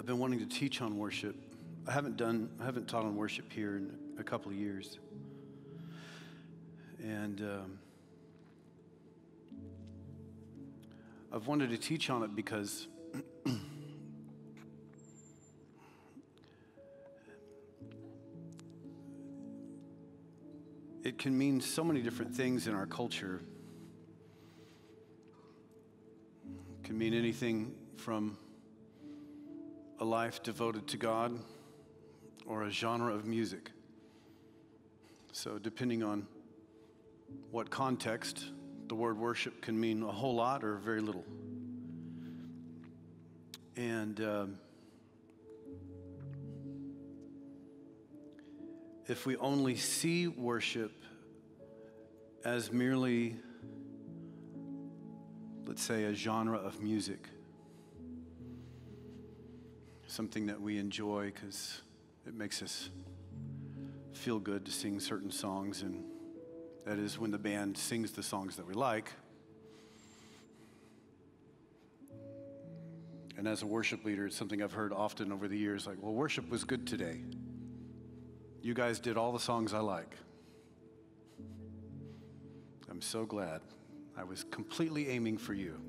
I've been wanting to teach on worship. I haven't done, I haven't taught on worship here in a couple of years. And um, I've wanted to teach on it because it can mean so many different things in our culture. It can mean anything from a life devoted to God or a genre of music. So, depending on what context, the word worship can mean a whole lot or very little. And um, if we only see worship as merely, let's say, a genre of music, something that we enjoy because it makes us feel good to sing certain songs, and that is when the band sings the songs that we like. And as a worship leader, it's something I've heard often over the years like, well, worship was good today. You guys did all the songs I like. I'm so glad. I was completely aiming for you.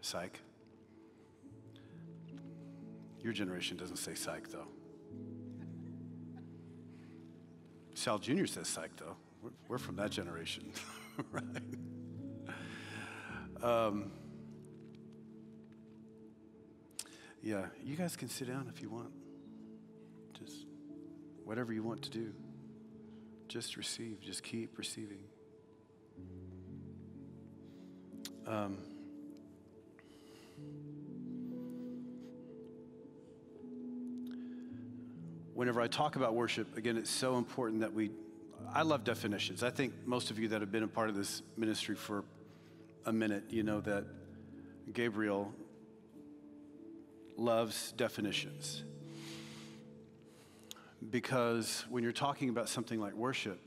Psych. Your generation doesn't say psych, though. Sal Jr. says psych, though. We're, we're from that generation, right? Um, yeah, you guys can sit down if you want. Just whatever you want to do. Just receive, just keep receiving. Um, whenever I talk about worship, again, it's so important that we, I love definitions. I think most of you that have been a part of this ministry for a minute, you know that Gabriel loves definitions. Because when you're talking about something like worship,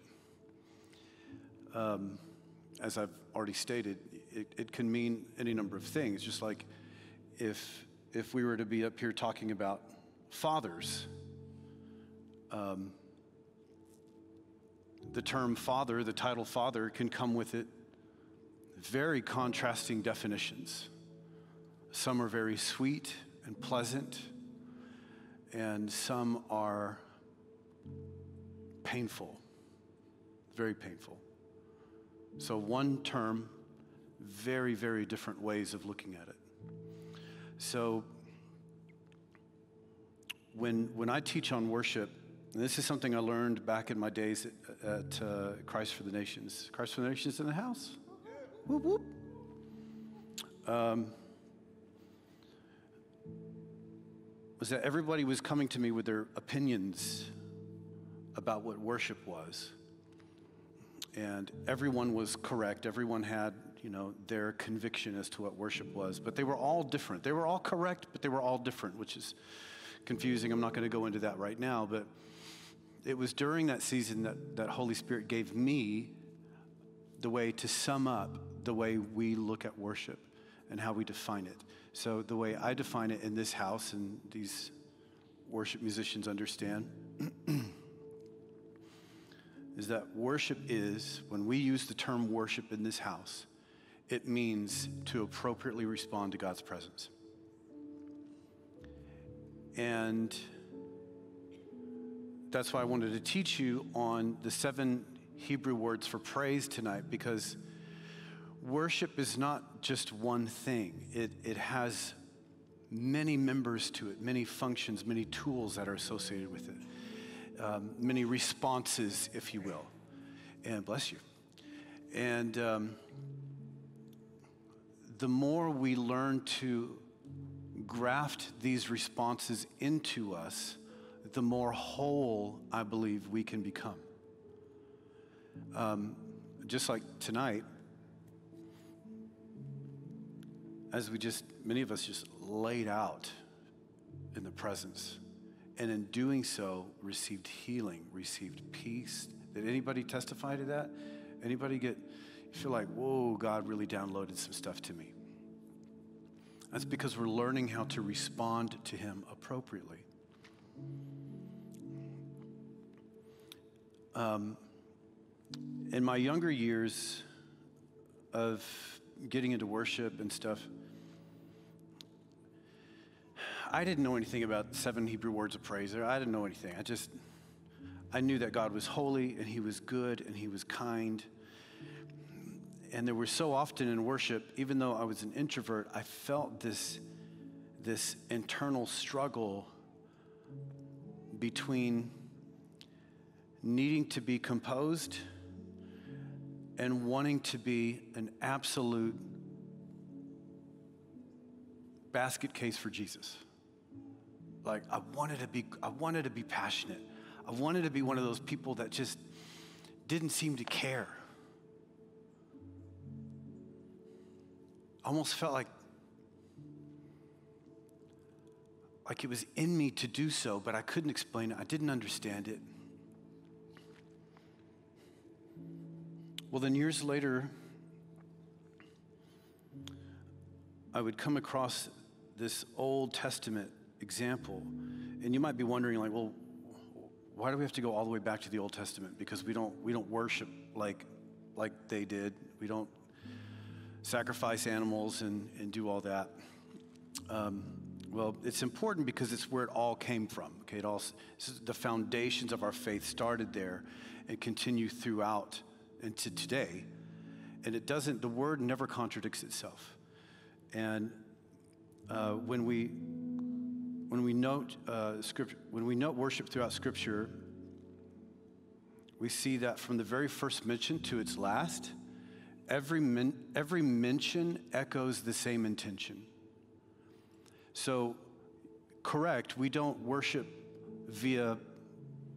um, as I've already stated, it, it can mean any number of things. Just like if, if we were to be up here talking about fathers, um, the term father, the title father, can come with it very contrasting definitions. Some are very sweet and pleasant, and some are painful, very painful. So, one term, very, very different ways of looking at it. So, when, when I teach on worship, and this is something I learned back in my days at, at uh, Christ for the Nations. Christ for the Nations in the house? Whoop, whoop. Um, was that everybody was coming to me with their opinions about what worship was. And everyone was correct. Everyone had, you know, their conviction as to what worship was. But they were all different. They were all correct, but they were all different, which is confusing. I'm not going to go into that right now, but it was during that season that, that Holy Spirit gave me the way to sum up the way we look at worship and how we define it. So, the way I define it in this house, and these worship musicians understand, is that worship is, when we use the term worship in this house, it means to appropriately respond to God's presence. And that's why I wanted to teach you on the seven Hebrew words for praise tonight because worship is not just one thing, it, it has many members to it, many functions, many tools that are associated with it, um, many responses, if you will. And bless you. And um, the more we learn to graft these responses into us, the more whole I believe we can become. Um, just like tonight, as we just, many of us just laid out in the presence, and in doing so, received healing, received peace. Did anybody testify to that? Anybody get, feel like, whoa, God really downloaded some stuff to me? That's because we're learning how to respond to Him appropriately. Um, in my younger years of getting into worship and stuff, I didn't know anything about seven Hebrew words of praise. I didn't know anything. I just, I knew that God was holy and He was good and He was kind. And there were so often in worship, even though I was an introvert, I felt this, this internal struggle between needing to be composed and wanting to be an absolute basket case for Jesus. Like I wanted to be I wanted to be passionate. I wanted to be one of those people that just didn't seem to care. Almost felt like like it was in me to do so, but I couldn't explain it. I didn't understand it. Well, then years later, I would come across this Old Testament example. And you might be wondering, like, well, why do we have to go all the way back to the Old Testament? Because we don't, we don't worship like, like they did. We don't sacrifice animals and, and do all that. Um, well, it's important because it's where it all came from. Okay, it all the foundations of our faith started there and continue throughout into today. And it doesn't. The word never contradicts itself. And uh, when we when we note uh, scripture, when we note worship throughout Scripture, we see that from the very first mention to its last, every, men, every mention echoes the same intention. So, correct, we don't worship via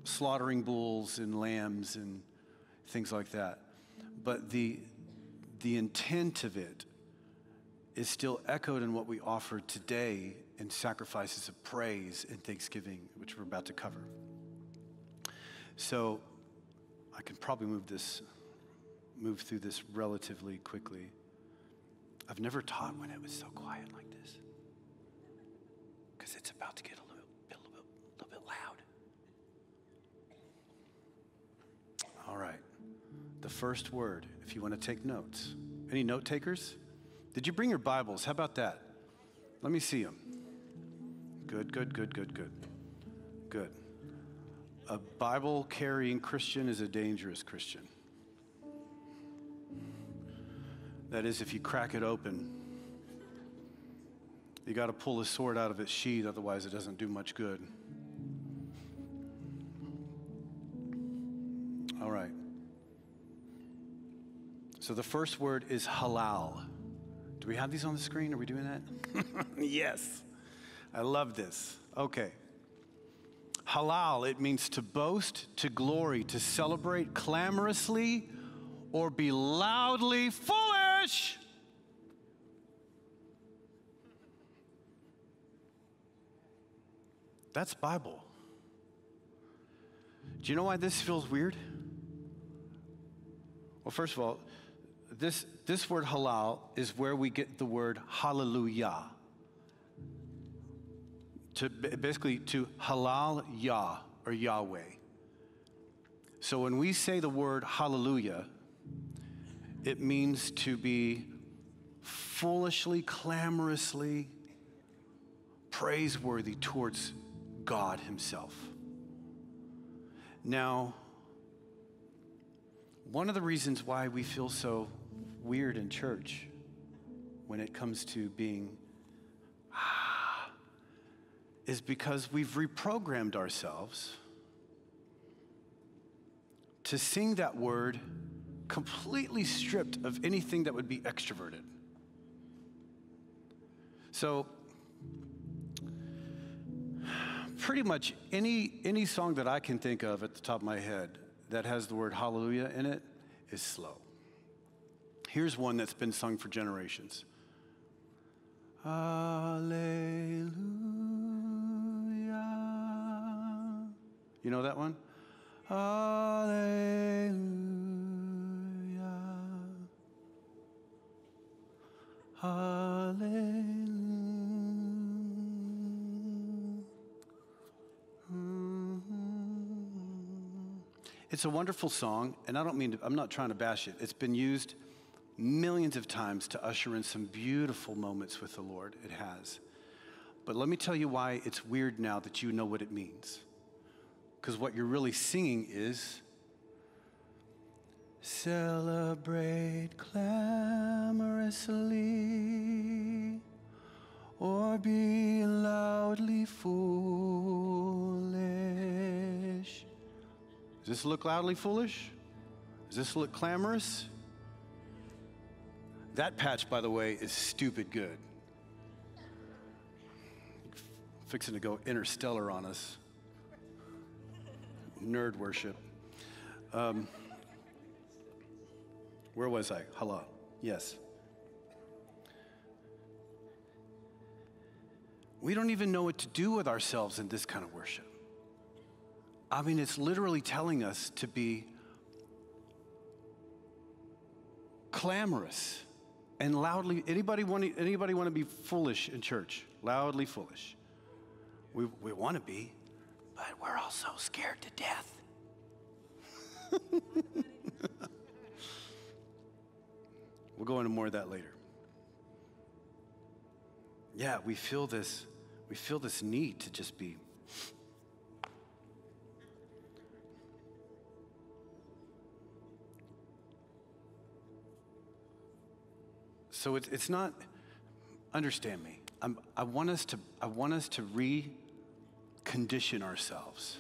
slaughtering bulls and lambs and things like that. But the, the intent of it is still echoed in what we offer today in sacrifices of praise and thanksgiving, which we're about to cover. So I can probably move this, move through this relatively quickly. I've never taught when it was so quiet like this because it's about to get a little, a little, bit, a little bit loud. All right. The first word, if you want to take notes. Any note takers? Did you bring your Bibles? How about that? Let me see them. Good, good, good, good, good. Good. A Bible carrying Christian is a dangerous Christian. That is, if you crack it open, you got to pull the sword out of its sheath, otherwise, it doesn't do much good. So the first word is halal. Do we have these on the screen? Are we doing that? yes. I love this. Okay. Halal, it means to boast, to glory, to celebrate clamorously, or be loudly foolish. That's Bible. Do you know why this feels weird? Well, first of all, this, this word halal is where we get the word hallelujah to basically to halal Yah or Yahweh. So when we say the word hallelujah, it means to be foolishly, clamorously praiseworthy towards God Himself. Now, one of the reasons why we feel so weird in church when it comes to being ah, is because we've reprogrammed ourselves to sing that word completely stripped of anything that would be extroverted. So, pretty much any, any song that I can think of at the top of my head that has the word hallelujah in it is slow. Here's one that's been sung for generations. Alleluia. You know that one? Alleluia. Alleluia. Mm-hmm. It's a wonderful song, and I don't mean to, I'm not trying to bash it. It's been used millions of times to usher in some beautiful moments with the Lord. It has. But let me tell you why it's weird now that you know what it means. Because what you're really singing is celebrate clamorously or be loudly foolish. Does this look loudly foolish? Does this look clamorous? That patch, by the way, is stupid good. Fixing to go interstellar on us. Nerd worship. Um, where was I? Hello. Yes. We don't even know what to do with ourselves in this kind of worship. I mean, it's literally telling us to be clamorous and loudly. Anybody want to, anybody want to be foolish in church? Loudly foolish. We, we want to be, but we're also scared to death. we'll go into more of that later. Yeah, we feel this, we feel this need to just be So it's, it's not, understand me. I'm, I, want us to, I want us to recondition ourselves.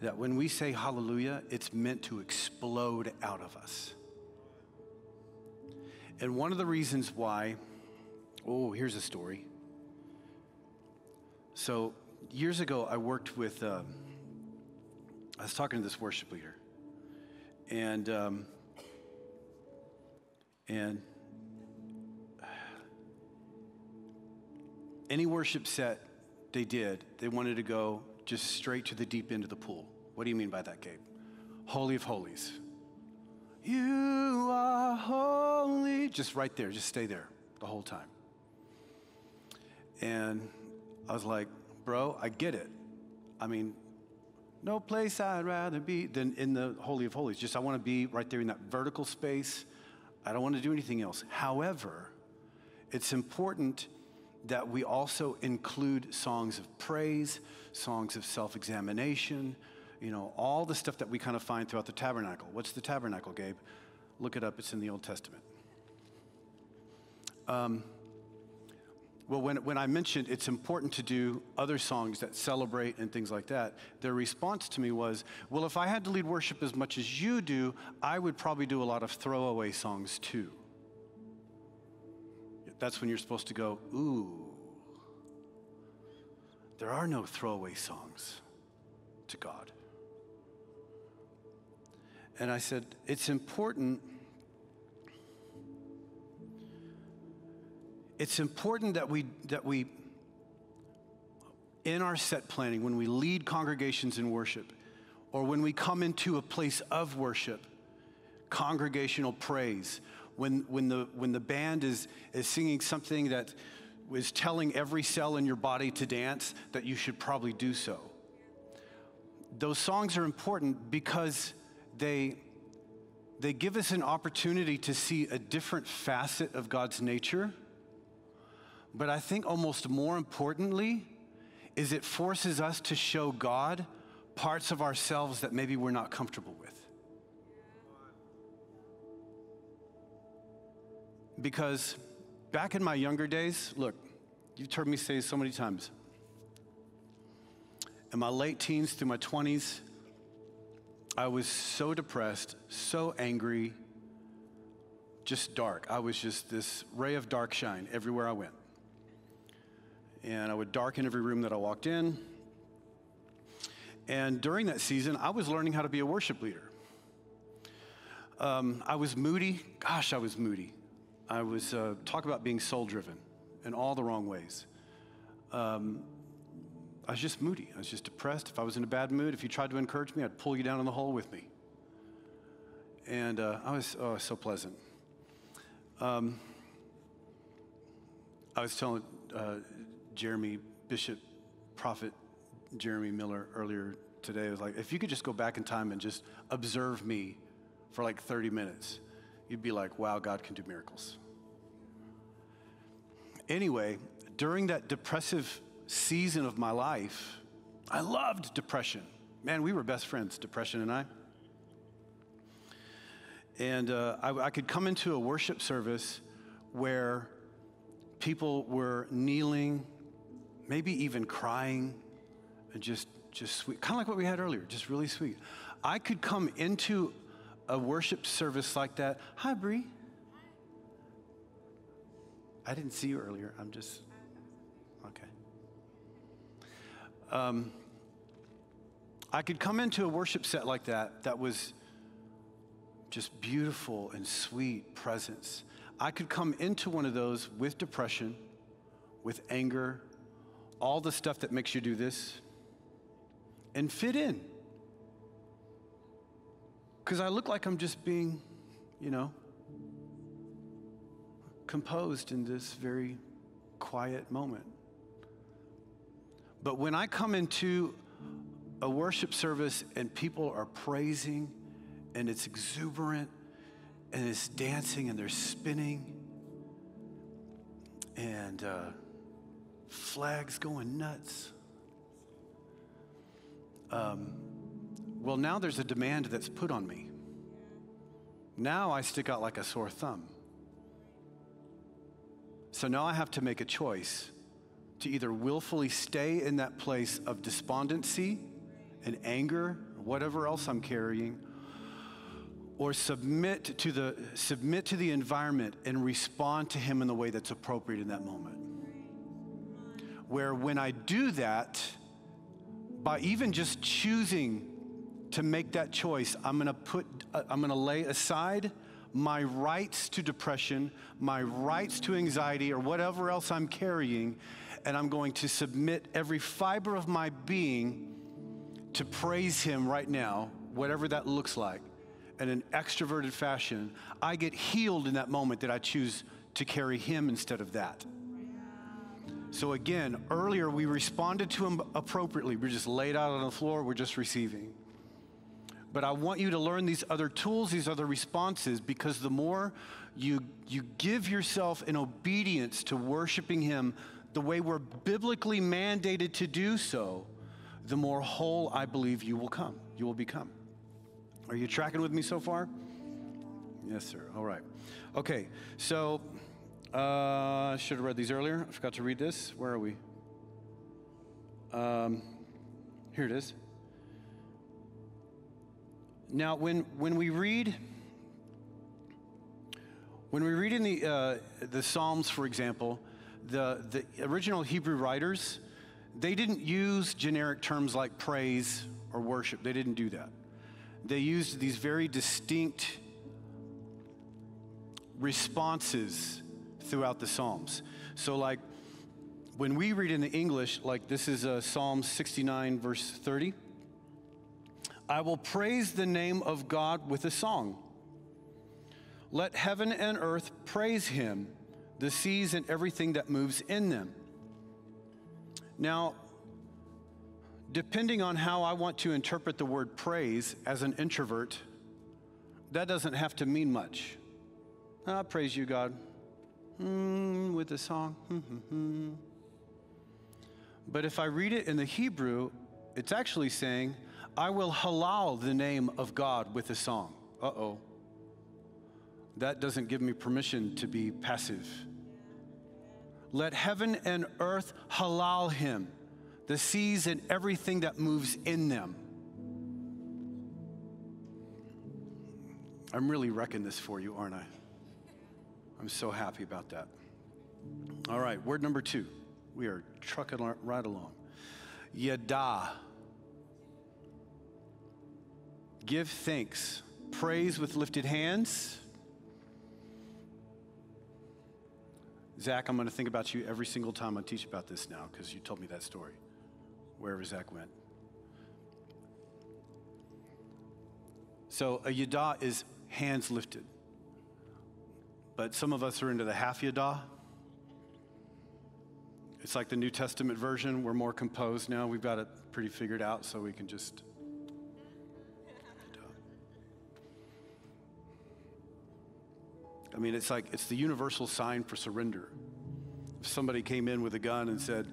That when we say hallelujah, it's meant to explode out of us. And one of the reasons why, oh, here's a story. So years ago, I worked with, um, I was talking to this worship leader, and um, and any worship set they did, they wanted to go just straight to the deep end of the pool. What do you mean by that, Gabe? Holy of Holies. You are holy. Just right there, just stay there the whole time. And I was like, bro, I get it. I mean, no place I'd rather be than in the Holy of Holies. Just I want to be right there in that vertical space. I don't want to do anything else. However, it's important that we also include songs of praise, songs of self examination, you know, all the stuff that we kind of find throughout the tabernacle. What's the tabernacle, Gabe? Look it up, it's in the Old Testament. Um, well, when, when I mentioned it's important to do other songs that celebrate and things like that, their response to me was, Well, if I had to lead worship as much as you do, I would probably do a lot of throwaway songs too that's when you're supposed to go, ooh. There are no throwaway songs to God. And I said, it's important. It's important that we, that we, in our set planning, when we lead congregations in worship, or when we come into a place of worship, congregational praise, when, when, the, when the band is, is singing something that is telling every cell in your body to dance, that you should probably do so. Those songs are important because they, they give us an opportunity to see a different facet of God's nature. But I think almost more importantly, is it forces us to show God parts of ourselves that maybe we're not comfortable with. Because back in my younger days, look, you've heard me say so many times. In my late teens through my 20s, I was so depressed, so angry, just dark. I was just this ray of dark shine everywhere I went. And I would darken every room that I walked in. And during that season, I was learning how to be a worship leader. Um, I was moody. Gosh, I was moody. I was uh, talk about being soul driven in all the wrong ways. Um, I was just moody. I was just depressed. If I was in a bad mood, if you tried to encourage me, I'd pull you down in the hole with me. And uh, I was oh, so pleasant. Um, I was telling uh, Jeremy, Bishop, Prophet Jeremy Miller earlier today. It was like, if you could just go back in time and just observe me for like 30 minutes, you'd be like, wow, God can do miracles. Anyway, during that depressive season of my life, I loved depression. Man, we were best friends, depression and I. And uh, I, I could come into a worship service where people were kneeling, maybe even crying, and just, just sweet, kind of like what we had earlier, just really sweet. I could come into a worship service like that. Hi, Bree. I didn't see you earlier. I'm just, okay. Um, I could come into a worship set like that that was just beautiful and sweet presence. I could come into one of those with depression, with anger, all the stuff that makes you do this, and fit in. Because I look like I'm just being, you know, composed in this very quiet moment. But when I come into a worship service and people are praising and it's exuberant and it's dancing and they're spinning and uh, flags going nuts. Um, well, now there's a demand that's put on me. Now I stick out like a sore thumb. So now I have to make a choice to either willfully stay in that place of despondency and anger, whatever else I'm carrying, or submit to the submit to the environment and respond to him in the way that's appropriate in that moment where when i do that by even just choosing to make that choice i'm going to put uh, i'm going to lay aside my rights to depression my rights to anxiety or whatever else i'm carrying and i'm going to submit every fiber of my being to praise him right now whatever that looks like in an extroverted fashion, I get healed in that moment that I choose to carry Him instead of that. So again, earlier we responded to Him appropriately. We're just laid out on the floor, we're just receiving. But I want you to learn these other tools, these other responses, because the more you, you give yourself in obedience to worshiping Him the way we're biblically mandated to do so, the more whole I believe you will come, you will become. Are you tracking with me so far? Yes, sir. All right. Okay, so uh, I should have read these earlier. I forgot to read this. Where are we? Um, here it is. Now, when, when we read when we read in the, uh, the Psalms, for example, the, the original Hebrew writers, they didn't use generic terms like praise or worship. They didn't do that they used these very distinct responses throughout the Psalms. So, like, when we read in the English, like this is uh, Psalm 69, verse 30, I will praise the name of God with a song. Let heaven and earth praise him, the seas and everything that moves in them. Now, depending on how I want to interpret the word praise as an introvert, that doesn't have to mean much. I praise you, God, mm, with a song. Mm-hmm. But if I read it in the Hebrew, it's actually saying, I will halal the name of God with a song. Uh oh. That doesn't give me permission to be passive. Let heaven and earth halal him the seas and everything that moves in them. I'm really wrecking this for you, aren't I? I'm so happy about that. All right, word number two. We are trucking right along. Yada. Give thanks. Praise with lifted hands. Zach, I'm going to think about you every single time I teach about this now because you told me that story wherever Zach went. So a yada is hands lifted. But some of us are into the half yada. It's like the New Testament version. We're more composed now. We've got it pretty figured out, so we can just. I mean, it's like it's the universal sign for surrender. If somebody came in with a gun and said,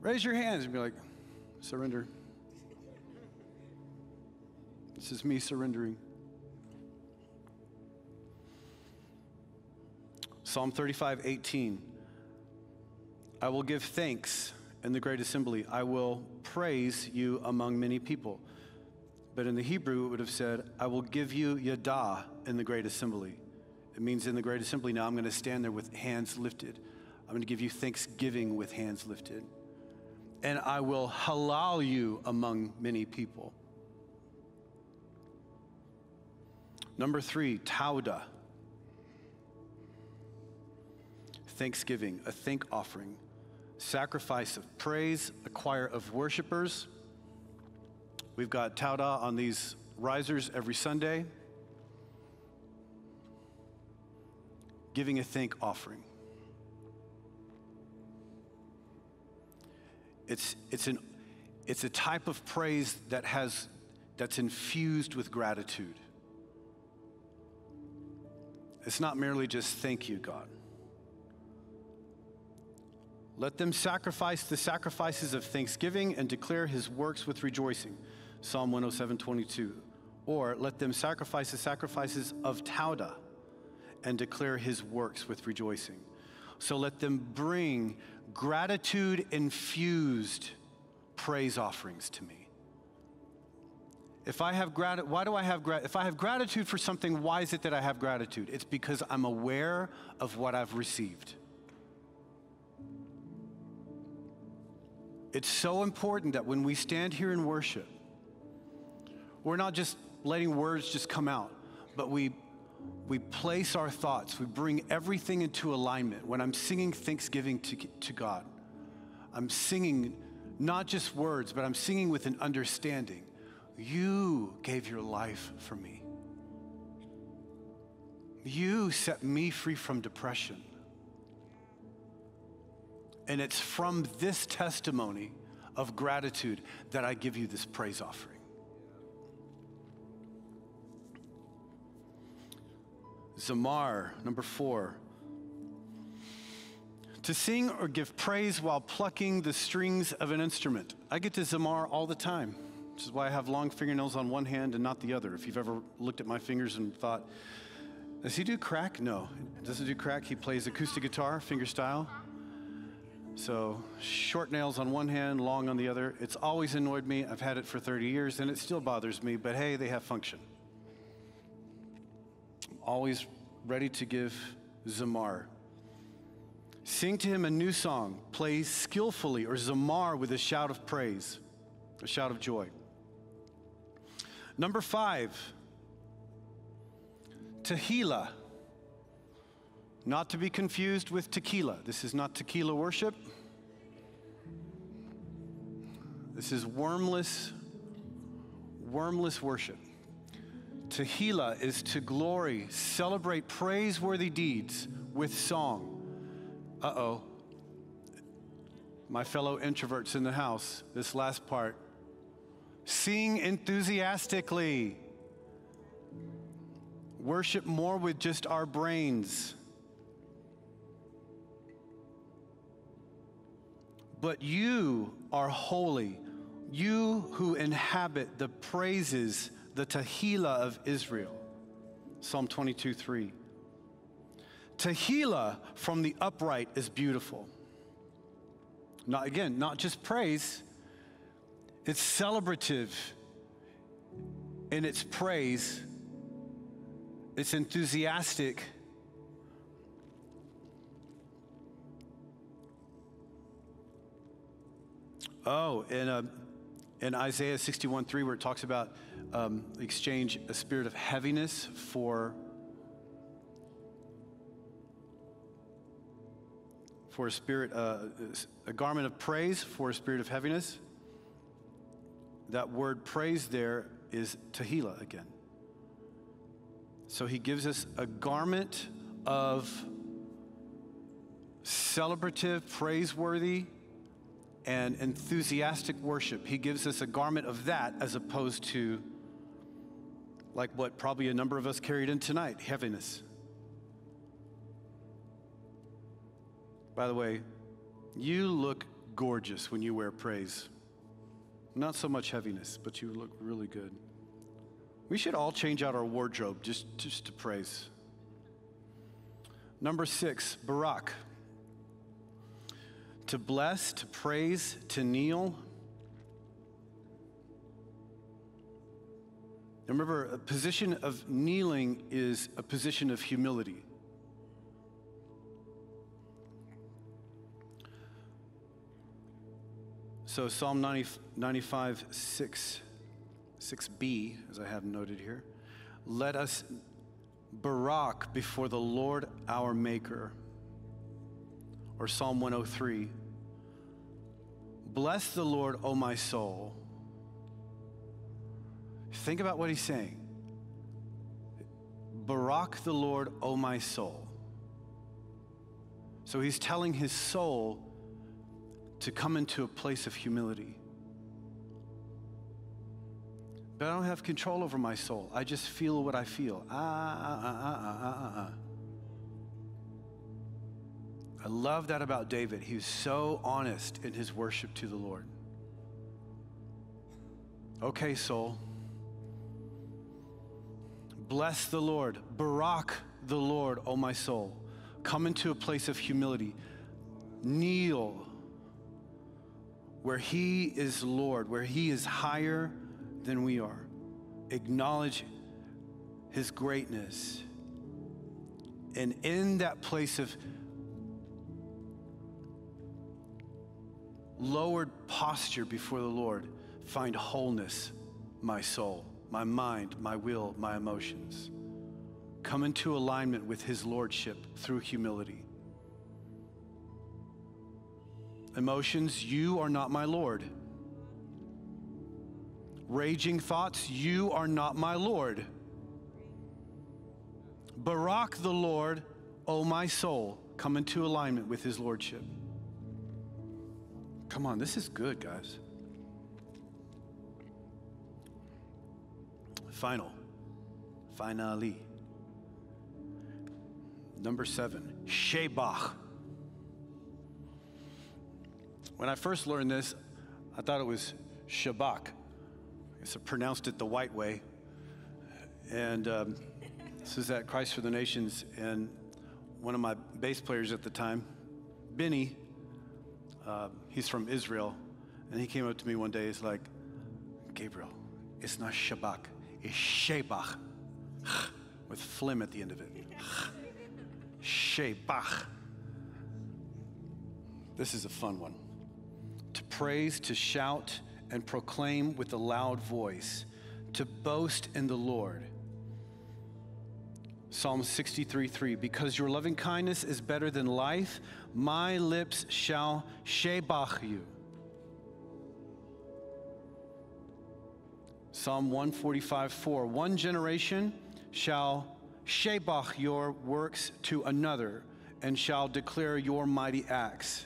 Raise your hands, and be like, Surrender. This is me surrendering. Psalm 35, 18. I will give thanks in the great assembly. I will praise you among many people. But in the Hebrew, it would have said, I will give you yada in the great assembly. It means in the great assembly now, I'm going to stand there with hands lifted. I'm going to give you thanksgiving with hands lifted. And I will halal you among many people. Number three, tauda. thanksgiving, a thank offering, sacrifice of praise, a choir of worshipers. We've got Tauda on these risers every Sunday, giving a thank offering. It's, it's, an, it's a type of praise that has, that's infused with gratitude. It's not merely just thank you, God. Let them sacrifice the sacrifices of thanksgiving and declare his works with rejoicing. Psalm 107 22. Or let them sacrifice the sacrifices of Tauda and declare his works with rejoicing. So let them bring gratitude infused praise offerings to me. If I have gratitude, why do I have gratitude? If I have gratitude for something, why is it that I have gratitude? It's because I'm aware of what I've received. It's so important that when we stand here and worship, we're not just letting words just come out, but we we place our thoughts, we bring everything into alignment. When I'm singing thanksgiving to, to God, I'm singing not just words, but I'm singing with an understanding. You gave your life for me. You set me free from depression. And it's from this testimony of gratitude that I give you this praise offering. Zamar, number four. To sing or give praise while plucking the strings of an instrument. I get to Zamar all the time, which is why I have long fingernails on one hand and not the other. If you've ever looked at my fingers and thought, does he do crack? No, doesn't do crack. He plays acoustic guitar, finger style. So, short nails on one hand, long on the other. It's always annoyed me. I've had it for 30 years and it still bothers me, but hey, they have function. Always ready to give Zamar. Sing to him a new song. Play skillfully or Zamar with a shout of praise, a shout of joy. Number five, Tehillah. Not to be confused with tequila. This is not tequila worship. This is wormless, wormless worship. Tehillah is to glory, celebrate praiseworthy deeds with song. Uh oh. My fellow introverts in the house, this last part. Sing enthusiastically. Worship more with just our brains. But you are holy, you who inhabit the praises, the Tehillah of Israel. Psalm 22 3. Tehillah from the upright is beautiful. Not again, not just praise, it's celebrative in its praise, it's enthusiastic Oh, in, uh, in Isaiah 61 3, where it talks about um, exchange a spirit of heaviness for for a spirit, uh, a garment of praise for a spirit of heaviness. That word praise there is Tehillah again. So he gives us a garment of celebrative, praiseworthy and enthusiastic worship. He gives us a garment of that as opposed to like what probably a number of us carried in tonight heaviness. By the way, you look gorgeous when you wear praise. Not so much heaviness, but you look really good. We should all change out our wardrobe just, just to praise. Number six, Barak. To bless, to praise, to kneel. Remember, a position of kneeling is a position of humility. So, Psalm 90, 95, 6, 6b, as I have noted here, let us Barak before the Lord our Maker. Or Psalm 103, bless the Lord, O my soul. Think about what he's saying. Barak the Lord, O my soul. So he's telling his soul to come into a place of humility. But I don't have control over my soul. I just feel what I feel. Ah, ah, ah, ah, ah, ah, ah. I love that about David. He was so honest in his worship to the Lord. Okay, soul. Bless the Lord. Barak the Lord, O my soul. Come into a place of humility. Kneel where He is Lord, where He is higher than we are. Acknowledge His greatness. And in that place of lowered posture before the Lord, find wholeness, my soul, my mind, my will, my emotions. Come into alignment with His Lordship through humility. Emotions, you are not my Lord. Raging thoughts, you are not my Lord. Barak the Lord, O my soul, come into alignment with his lordship. Come on, this is good, guys. Final. Finally. Number seven, Shebach. When I first learned this, I thought it was Shabak. I guess I pronounced it the white way. And um, this is at Christ for the Nations. And one of my bass players at the time, Benny, uh, he's from Israel. And he came up to me one day. He's like, Gabriel, it's not Shabak, it's Shebach, with phlegm at the end of it. Shebach. This is a fun one to praise, to shout, and proclaim with a loud voice, to boast in the Lord. Psalm 63 3 Because your loving kindness is better than life, my lips shall shebach you. Psalm 145 4 One generation shall shebach your works to another and shall declare your mighty acts.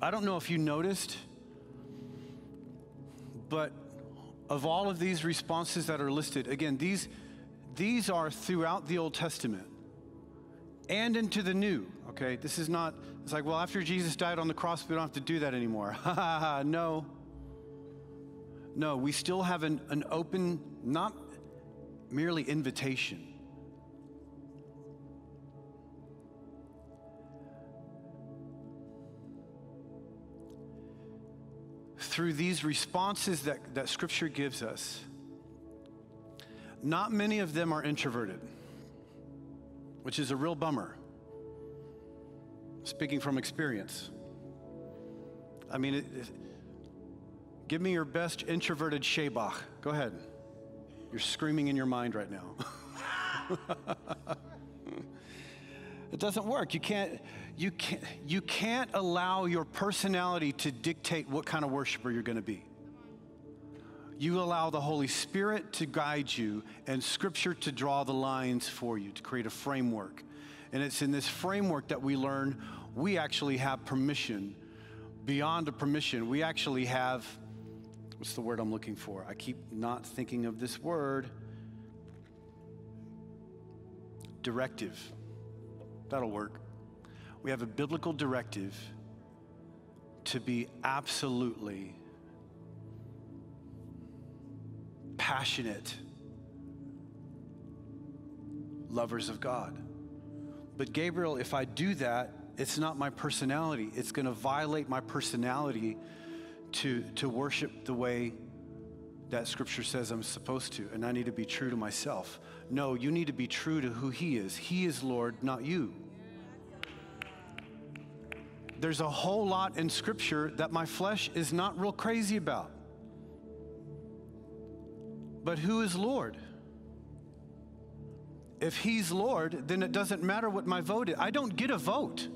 I don't know if you noticed, but of all of these responses that are listed, again, these, these are throughout the Old Testament and into the New, okay? This is not, it's like, well, after Jesus died on the cross, we don't have to do that anymore. no. No, we still have an, an open, not merely invitation through these responses that, that Scripture gives us, not many of them are introverted, which is a real bummer. Speaking from experience. I mean, it, it, give me your best introverted Shebach. Go ahead. You're screaming in your mind right now. it doesn't work. You can't you can't, you can't allow your personality to dictate what kind of worshiper you're going to be. You allow the Holy Spirit to guide you and Scripture to draw the lines for you, to create a framework. And it's in this framework that we learn we actually have permission. Beyond a permission, we actually have what's the word I'm looking for? I keep not thinking of this word. Directive. That'll work. We have a biblical directive to be absolutely passionate lovers of God. But Gabriel, if I do that, it's not my personality. It's going to violate my personality to, to worship the way that scripture says I'm supposed to, and I need to be true to myself. No, you need to be true to who He is. He is Lord, not you. There's a whole lot in scripture that my flesh is not real crazy about. But who is Lord? If He's Lord, then it doesn't matter what my vote is. I don't get a vote.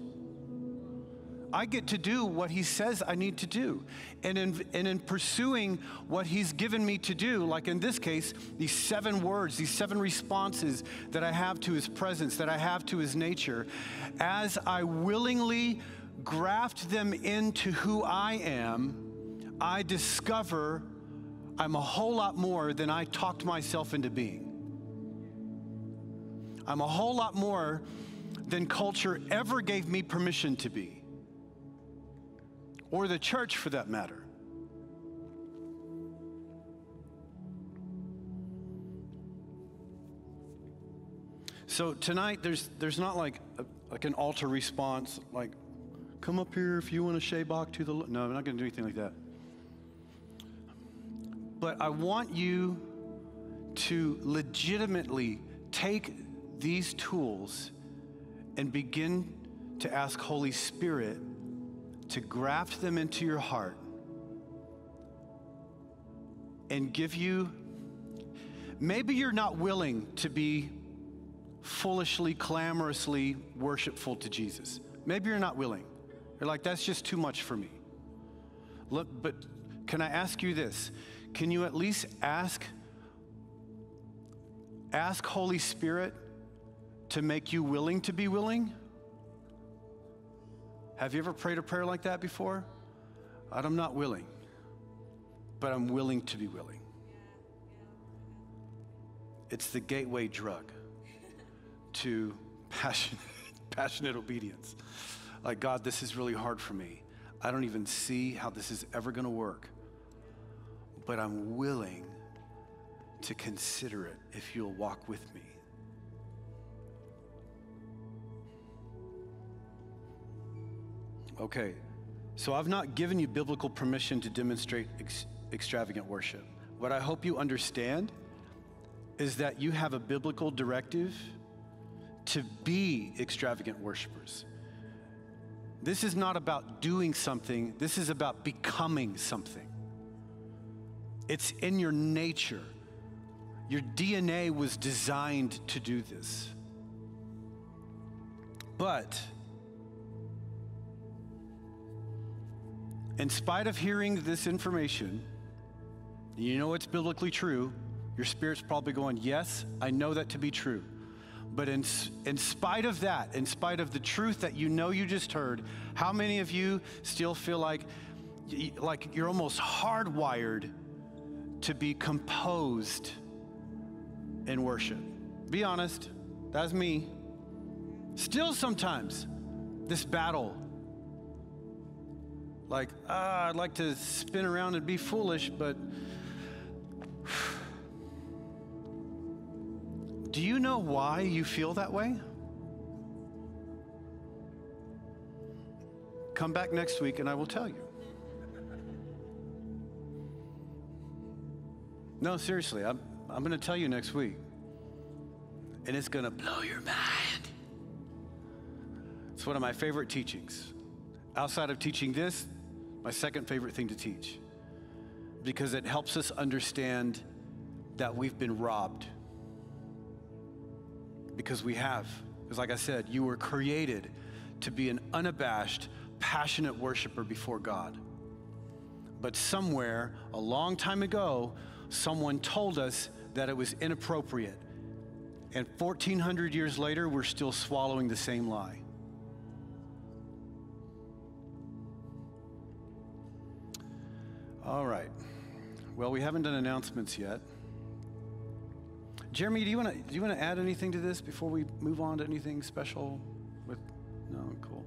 I get to do what he says I need to do. And in, and in pursuing what he's given me to do, like in this case, these seven words, these seven responses that I have to his presence, that I have to his nature, as I willingly graft them into who I am, I discover I'm a whole lot more than I talked myself into being. I'm a whole lot more than culture ever gave me permission to be or the church for that matter. So tonight, there's, there's not like, a, like an altar response, like, come up here if you want to shabach to the Lord. No, I'm not going to do anything like that. But I want you to legitimately take these tools and begin to ask Holy Spirit to graft them into your heart and give you. Maybe you're not willing to be foolishly, clamorously worshipful to Jesus. Maybe you're not willing. You're like, that's just too much for me. Look, but can I ask you this? Can you at least ask ask Holy Spirit to make you willing to be willing? Have you ever prayed a prayer like that before? I'm not willing, but I'm willing to be willing. It's the gateway drug to passionate, passionate obedience. Like, God, this is really hard for me. I don't even see how this is ever going to work, but I'm willing to consider it if you'll walk with me. Okay, so I've not given you biblical permission to demonstrate ex- extravagant worship. What I hope you understand is that you have a biblical directive to be extravagant worshipers. This is not about doing something, this is about becoming something. It's in your nature. Your DNA was designed to do this. But in spite of hearing this information, you know it's biblically true, your spirit's probably going, Yes, I know that to be true. But in, in spite of that, in spite of the truth that you know you just heard, how many of you still feel like, like you're almost hardwired to be composed in worship? Be honest, that's me. Still, sometimes, this battle like, ah, I'd like to spin around and be foolish, but do you know why you feel that way? Come back next week and I will tell you. No, seriously, I'm, I'm going to tell you next week. And it's going to blow your mind. It's one of my favorite teachings. Outside of teaching this, my second favorite thing to teach, because it helps us understand that we've been robbed. Because we have. Because, like I said, you were created to be an unabashed, passionate worshiper before God. But somewhere, a long time ago, someone told us that it was inappropriate. And 1,400 years later, we're still swallowing the same lie. All right. Well, we haven't done announcements yet. Jeremy, do you want to do you want to add anything to this before we move on to anything special? With no, cool.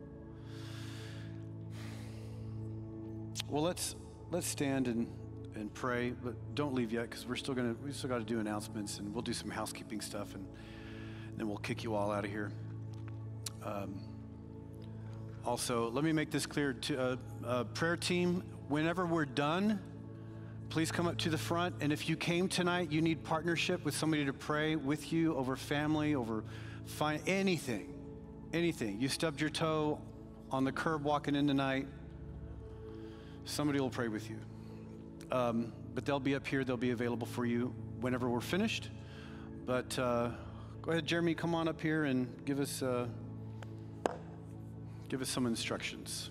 Well, let's let's stand and and pray, but don't leave yet because we're still gonna we still got to do announcements and we'll do some housekeeping stuff and, then we'll kick you all out of here. Um, also, let me make this clear to uh, uh, prayer team. Whenever we're done, please come up to the front. And if you came tonight, you need partnership with somebody to pray with you over family, over fi- anything, anything. You stubbed your toe on the curb walking in tonight, somebody will pray with you. Um, but they'll be up here, they'll be available for you whenever we're finished. But uh, go ahead, Jeremy, come on up here and give us, uh, give us some instructions.